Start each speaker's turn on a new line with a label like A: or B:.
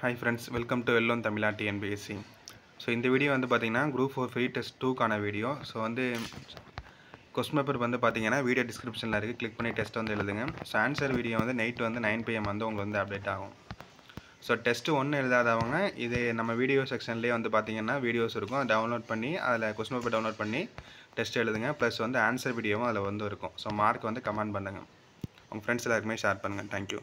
A: Hi friends welcome to வெல்லோன் தமிழா TNPSC so இந்த வீடியோ வந்து பார்த்தீங்கன்னா குரூப் ஃபோர் ஃப்ரீ டெஸ்ட் டூக்கான வீடியோ ஸோ வந்து கொஸ்டின் பேப்பர் வந்து பார்த்திங்கன்னா வீடியோ டிஸ்கிரிப்ஷனில் இருக்குது கிளிக் பண்ணி டெஸ்ட் வந்து எழுதுங்க. ஸோ ஆன்சர் வீடியோ வந்து நைட் வந்து நைன் பிஎம் வந்து உங்களுக்கு வந்து அப்டேட் ஆகும். ஸோ டெஸ்ட்டு ஒன்று எழுதாதவங்க இது நம்ம வீடியோ செக்ஷன்லேயே வந்து பார்த்தீங்கன்னா வீடியோஸ் இருக்கும். டவுன்லோட் பண்ணி அதில் கொஸ்டின் பேப்பர் டவுன்லோட் பண்ணி டெஸ்ட் எழுதுங்க. ப்ளஸ் வந்து ஆன்சர் வீடியோவும் அதில் வந்து இருக்கும். ஸோ மார்க் வந்து கமெண்ட் பண்ணுங்கள் உங்கள் ஃப்ரெண்ட்ஸ் எல்லாருக்குமே ஷேர் பண்ணுங்கள் தேங்க்யூ